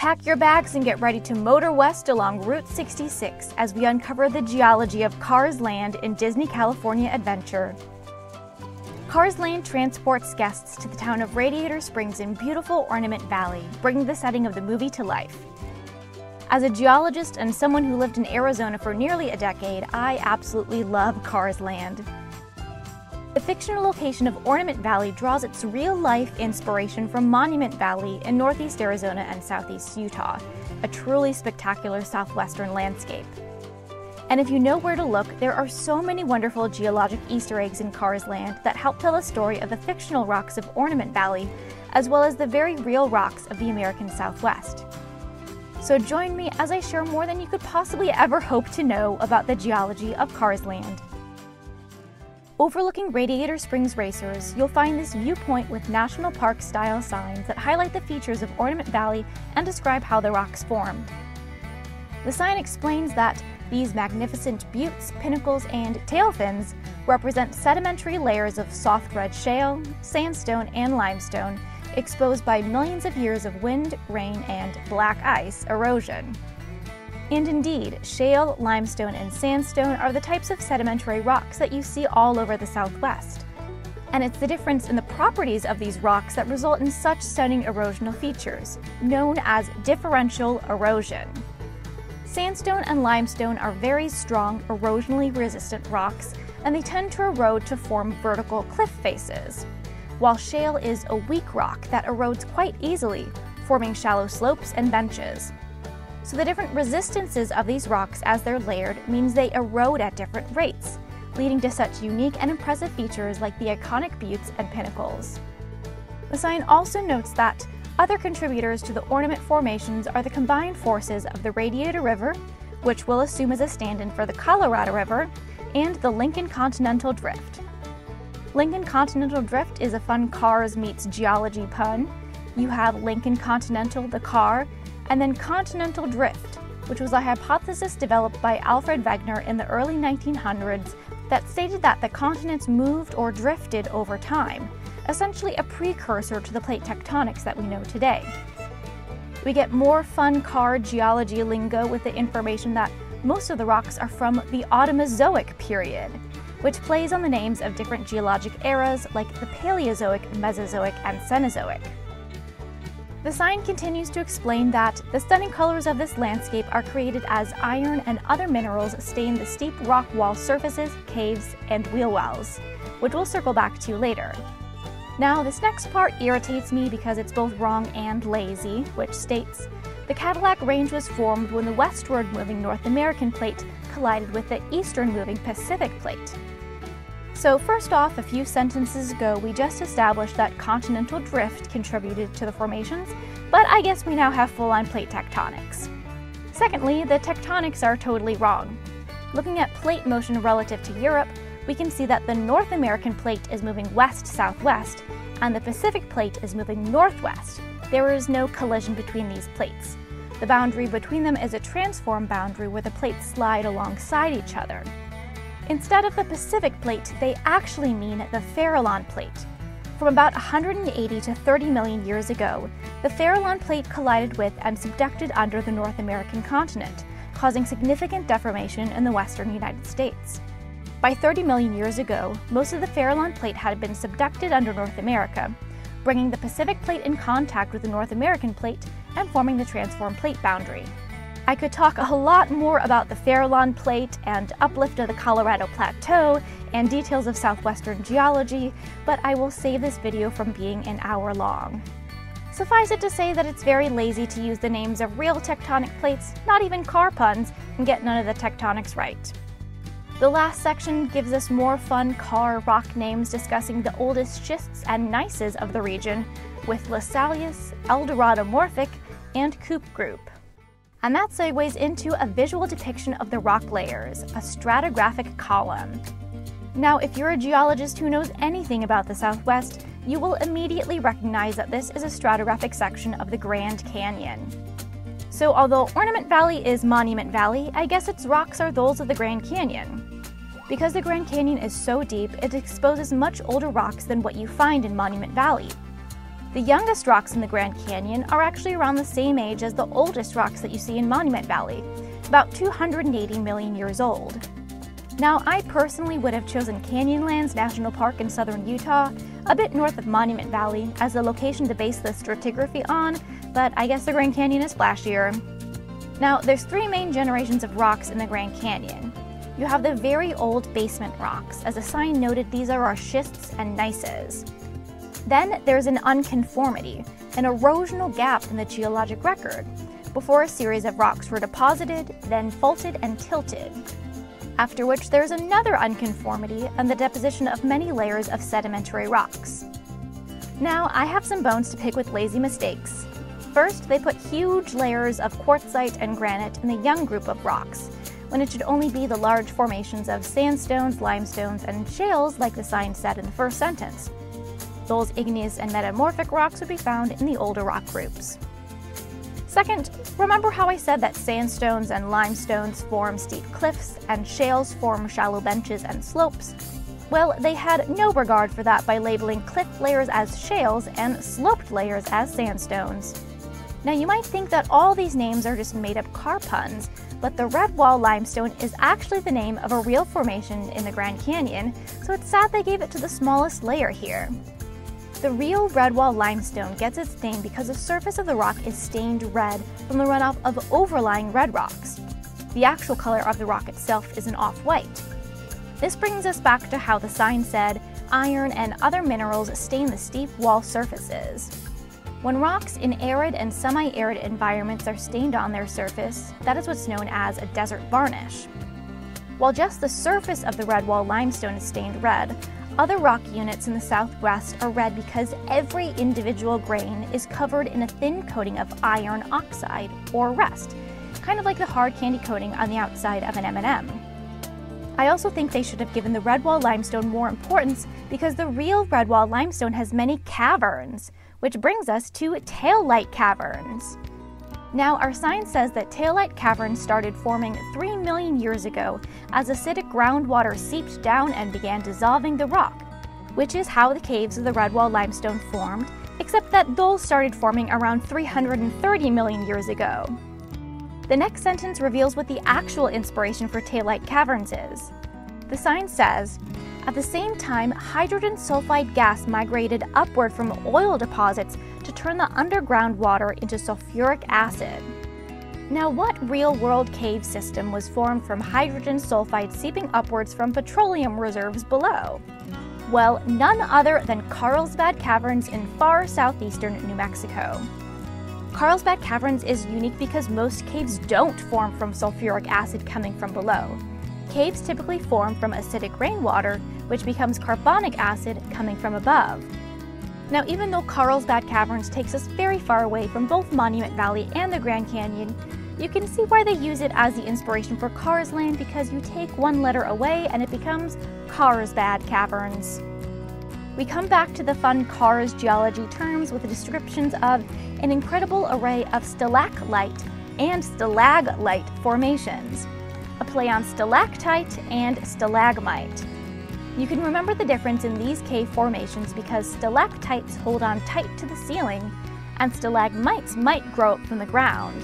Pack your bags and get ready to motor west along Route 66 as we uncover the geology of Cars Land in Disney California Adventure. Cars Land transports guests to the town of Radiator Springs in beautiful Ornament Valley, bringing the setting of the movie to life. As a geologist and someone who lived in Arizona for nearly a decade, I absolutely love Cars Land. The fictional location of Ornament Valley draws its real-life inspiration from Monument Valley in northeast Arizona and southeast Utah, a truly spectacular southwestern landscape. And if you know where to look, there are so many wonderful geologic Easter eggs in Cars Land that help tell the story of the fictional rocks of Ornament Valley, as well as the very real rocks of the American Southwest. So join me as I share more than you could possibly ever hope to know about the geology of Cars Land. Overlooking Radiator Springs Racers, you'll find this viewpoint with National Park style signs that highlight the features of Ornament Valley and describe how the rocks formed. The sign explains that these magnificent buttes, pinnacles, and tail fins represent sedimentary layers of soft red shale, sandstone, and limestone exposed by millions of years of wind, rain, and black ice erosion. And indeed, shale, limestone, and sandstone are the types of sedimentary rocks that you see all over the Southwest. And it's the difference in the properties of these rocks that result in such stunning erosional features, known as differential erosion. Sandstone and limestone are very strong, erosionally resistant rocks, and they tend to erode to form vertical cliff faces, while shale is a weak rock that erodes quite easily, forming shallow slopes and benches. So the different resistances of these rocks as they're layered means they erode at different rates, leading to such unique and impressive features like the iconic buttes and pinnacles. The sign also notes that other contributors to the ornament formations are the combined forces of the Radiator River, which we'll assume is a stand-in for the Colorado River, and the Lincoln Continental Drift. Lincoln Continental Drift is a fun cars meets geology pun. You have Lincoln Continental, the car, and then continental drift, which was a hypothesis developed by Alfred Wegener in the early 1900s that stated that the continents moved or drifted over time, essentially a precursor to the plate tectonics that we know today. We get more fun car geology lingo with the information that most of the rocks are from the Automesozoic period, which plays on the names of different geologic eras like the Paleozoic, Mesozoic, and Cenozoic. The sign continues to explain that the stunning colors of this landscape are created as iron and other minerals stain the steep rock wall surfaces, caves, and wheel wells, which we'll circle back to later. Now, this next part irritates me because it's both wrong and lazy, which states, the Cadillac Range was formed when the westward moving North American plate collided with the eastern moving Pacific plate. So first off, a few sentences ago, we just established that continental drift contributed to the formations, but I guess we now have full-on plate tectonics. Secondly, the tectonics are totally wrong. Looking at plate motion relative to Europe, we can see that the North American plate is moving west-southwest, and the Pacific plate is moving northwest. There is no collision between these plates. The boundary between them is a transform boundary where the plates slide alongside each other. Instead of the Pacific Plate, they actually mean the Farallon Plate. From about 180 to 30 million years ago, the Farallon Plate collided with and subducted under the North American continent, causing significant deformation in the western United States. By 30 million years ago, most of the Farallon Plate had been subducted under North America, bringing the Pacific Plate in contact with the North American Plate and forming the transform plate boundary. I could talk a lot more about the Farallon Plate and uplift of the Colorado Plateau and details of southwestern geology, but I will save this video from being an hour long. Suffice it to say that it's very lazy to use the names of real tectonic plates, not even car puns, and get none of the tectonics right. The last section gives us more fun car rock names discussing the oldest schists and gneisses of the region, with Lasallius, Eldoradomorphic, and Coop Group. And that segues into a visual depiction of the rock layers, a stratigraphic column. Now, if you're a geologist who knows anything about the Southwest, you will immediately recognize that this is a stratigraphic section of the Grand Canyon. So although Ornament Valley is Monument Valley, I guess its rocks are those of the Grand Canyon. Because the Grand Canyon is so deep, it exposes much older rocks than what you find in Monument Valley. The youngest rocks in the Grand Canyon are actually around the same age as the oldest rocks that you see in Monument Valley, about 280 million years old. Now, I personally would have chosen Canyonlands National Park in southern Utah, a bit north of Monument Valley, as the location to base the stratigraphy on, but I guess the Grand Canyon is flashier. Now, there's three main generations of rocks in the Grand Canyon. You have the very old basement rocks. As a sign noted, these are our schists and gneisses. Then there's an unconformity, an erosional gap in the geologic record, before a series of rocks were deposited, then faulted and tilted after which there's another unconformity and the deposition of many layers of sedimentary rocks. Now, I have some bones to pick with lazy mistakes. First, they put huge layers of quartzite and granite in the young group of rocks, when it should only be the large formations of sandstones, limestones, and shales like the sign said in the first sentence. Those igneous and metamorphic rocks would be found in the older rock groups. Second, remember how I said that sandstones and limestones form steep cliffs and shales form shallow benches and slopes? Well, they had no regard for that by labeling cliff layers as shales and sloped layers as sandstones. Now you might think that all these names are just made up car puns, but the Redwall limestone is actually the name of a real formation in the Grand Canyon, so it's sad they gave it to the smallest layer here. The real Redwall limestone gets its name because the surface of the rock is stained red from the runoff of overlying red rocks. The actual color of the rock itself is an off-white. This brings us back to how the sign said, iron and other minerals stain the steep wall surfaces. When rocks in arid and semi-arid environments are stained on their surface, that is what's known as a desert varnish. While just the surface of the Redwall limestone is stained red, other rock units in the southwest are red because every individual grain is covered in a thin coating of iron oxide, or rust, kind of like the hard candy coating on the outside of an M&M. I also think they should have given the Redwall limestone more importance because the real Redwall limestone has many caverns, which brings us to Taillight Caverns. Now, our science says that Taillight Caverns started forming 3 million years ago as acidic groundwater seeped down and began dissolving the rock, which is how the caves of the Redwall limestone formed, except that those started forming around 330 million years ago. The next sentence reveals what the actual inspiration for Taillight Caverns is. The sign says, at the same time, hydrogen sulfide gas migrated upward from oil deposits to turn the underground water into sulfuric acid. Now, what real world cave system was formed from hydrogen sulfide seeping upwards from petroleum reserves below? Well, none other than Carlsbad Caverns in far southeastern New Mexico. Carlsbad Caverns is unique because most caves don't form from sulfuric acid coming from below. Caves typically form from acidic rainwater, which becomes carbonic acid coming from above. Now, even though Carlsbad Caverns takes us very far away from both Monument Valley and the Grand Canyon, you can see why they use it as the inspiration for Cars Land because you take one letter away and it becomes Carsbad Caverns. We come back to the fun Cars geology terms with descriptions of an incredible array of stalactite and stalagmite formations, a play on stalactite and stalagmite. You can remember the difference in these cave formations because stalactites hold on tight to the ceiling and stalagmites might grow up from the ground.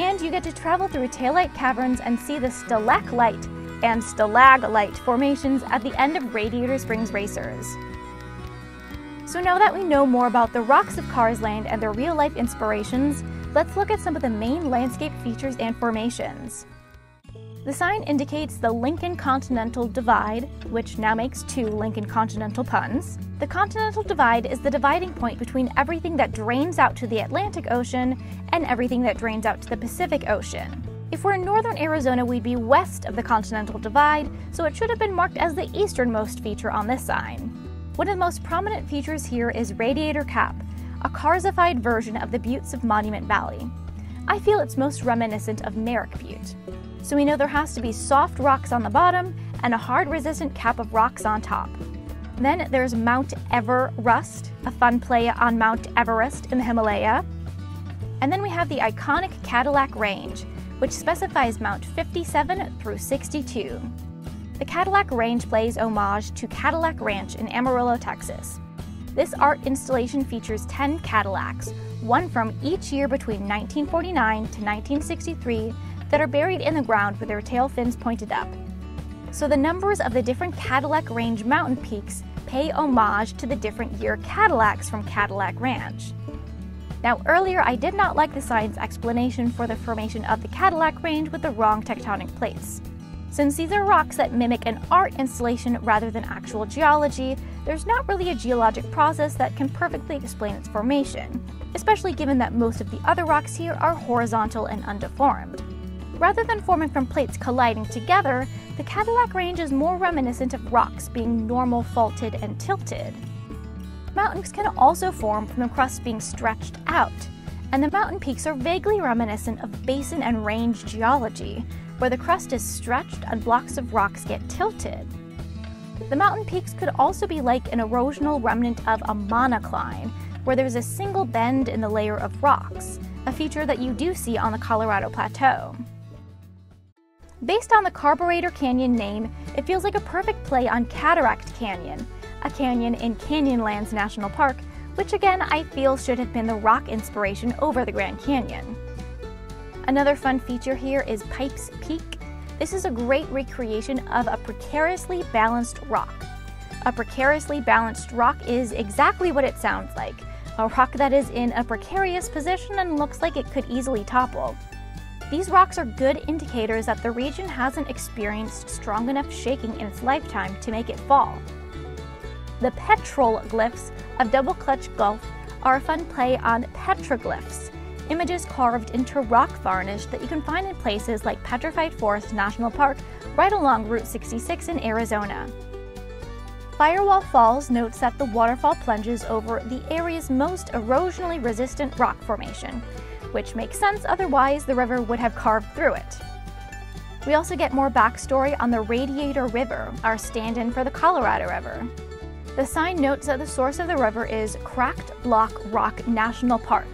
And you get to travel through Taillight Caverns and see the stalactite and stalaglite formations at the end of Radiator Springs Racers. So now that we know more about the rocks of Cars Land and their real-life inspirations, let's look at some of the main landscape features and formations. The sign indicates the Lincoln Continental Divide, which now makes two Lincoln Continental puns. The Continental Divide is the dividing point between everything that drains out to the Atlantic Ocean and everything that drains out to the Pacific Ocean. If we're in northern Arizona, we'd be west of the Continental Divide, so it should have been marked as the easternmost feature on this sign. One of the most prominent features here is Radiator Cap, a karstified version of the buttes of Monument Valley. I feel it's most reminiscent of Merrick Butte so we know there has to be soft rocks on the bottom and a hard resistant cap of rocks on top. Then there's Mount Everest, a fun play on Mount Everest in the Himalaya. And then we have the iconic Cadillac Range, which specifies Mount 57 through 62. The Cadillac Range plays homage to Cadillac Ranch in Amarillo, Texas. This art installation features 10 Cadillacs, one from each year between 1949 to 1963, that are buried in the ground with their tail fins pointed up. So the numbers of the different Cadillac Range mountain peaks pay homage to the different year Cadillacs from Cadillac Ranch. Now, earlier I did not like the science explanation for the formation of the Cadillac Range with the wrong tectonic plates. Since these are rocks that mimic an art installation rather than actual geology, there's not really a geologic process that can perfectly explain its formation, especially given that most of the other rocks here are horizontal and undeformed. Rather than forming from plates colliding together, the Cadillac Range is more reminiscent of rocks being normal faulted and tilted. Mountains can also form from the crust being stretched out, and the mountain peaks are vaguely reminiscent of basin and range geology, where the crust is stretched and blocks of rocks get tilted. The mountain peaks could also be like an erosional remnant of a monocline, where there's a single bend in the layer of rocks, a feature that you do see on the Colorado Plateau. Based on the Carburetor Canyon name, it feels like a perfect play on Cataract Canyon, a canyon in Canyonlands National Park, which again I feel should have been the rock inspiration over the Grand Canyon. Another fun feature here is Pipes Peak. This is a great recreation of a precariously balanced rock. A precariously balanced rock is exactly what it sounds like a rock that is in a precarious position and looks like it could easily topple. These rocks are good indicators that the region hasn't experienced strong enough shaking in its lifetime to make it fall. The petroglyphs of Double Clutch Gulf are a fun play on petroglyphs, images carved into rock varnish that you can find in places like Petrified Forest National Park right along Route 66 in Arizona. Firewall Falls notes that the waterfall plunges over the area's most erosionally resistant rock formation, which makes sense otherwise the river would have carved through it. We also get more backstory on the Radiator River, our stand-in for the Colorado River. The sign notes that the source of the river is Cracked Block Rock National Park.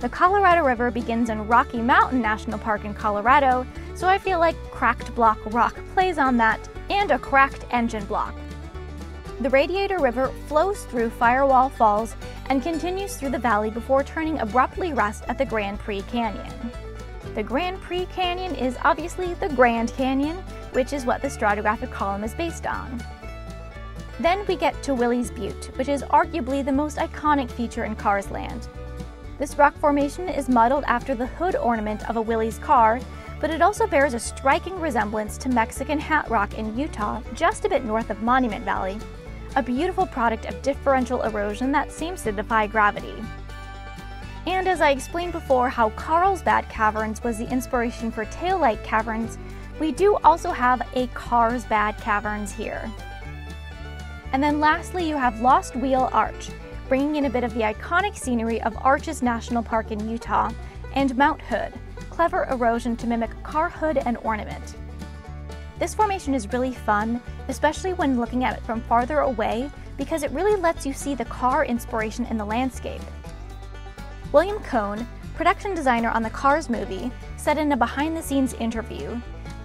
The Colorado River begins in Rocky Mountain National Park in Colorado, so I feel like Cracked Block Rock plays on that, and a cracked engine block. The Radiator River flows through Firewall Falls and continues through the valley before turning abruptly west at the Grand Prix Canyon. The Grand Prix Canyon is obviously the Grand Canyon, which is what the stratigraphic column is based on. Then we get to Willys Butte, which is arguably the most iconic feature in Cars Land. This rock formation is modeled after the hood ornament of a Willys car, but it also bears a striking resemblance to Mexican Hat Rock in Utah, just a bit north of Monument Valley, a beautiful product of differential erosion that seems to defy gravity. And as I explained before how Carlsbad Caverns was the inspiration for Taillight Caverns, we do also have a Carsbad Caverns here. And then lastly, you have Lost Wheel Arch, bringing in a bit of the iconic scenery of Arches National Park in Utah, and Mount Hood, clever erosion to mimic car hood and ornament. This formation is really fun, especially when looking at it from farther away, because it really lets you see the car inspiration in the landscape. William Cone, production designer on the Cars movie, said in a behind the scenes interview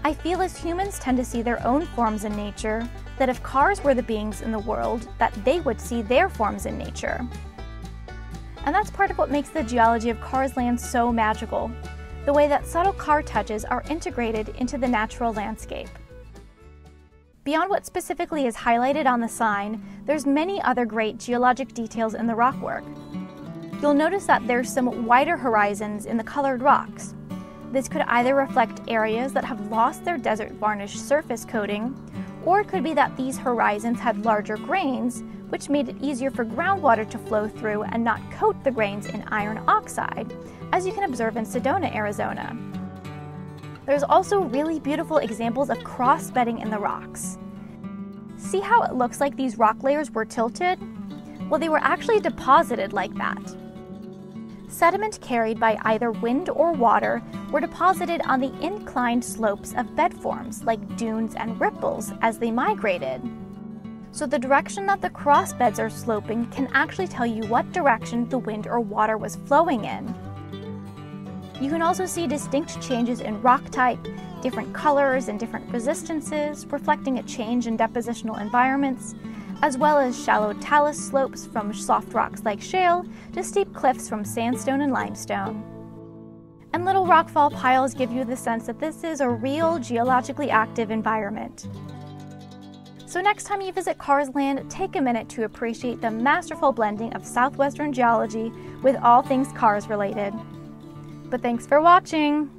I feel as humans tend to see their own forms in nature, that if cars were the beings in the world, that they would see their forms in nature. And that's part of what makes the geology of Cars Land so magical, the way that subtle car touches are integrated into the natural landscape. Beyond what specifically is highlighted on the sign, there's many other great geologic details in the rockwork. You'll notice that there's some wider horizons in the colored rocks. This could either reflect areas that have lost their desert varnish surface coating or it could be that these horizons had larger grains, which made it easier for groundwater to flow through and not coat the grains in iron oxide, as you can observe in Sedona, Arizona. There's also really beautiful examples of cross-bedding in the rocks. See how it looks like these rock layers were tilted? Well, they were actually deposited like that. Sediment carried by either wind or water were deposited on the inclined slopes of bed forms like dunes and ripples as they migrated. So the direction that the cross beds are sloping can actually tell you what direction the wind or water was flowing in. You can also see distinct changes in rock type, different colors and different resistances, reflecting a change in depositional environments, as well as shallow talus slopes from soft rocks like shale to steep cliffs from sandstone and limestone. And little rockfall piles give you the sense that this is a real geologically active environment. So next time you visit Cars Land, take a minute to appreciate the masterful blending of southwestern geology with all things Cars related. But thanks for watching!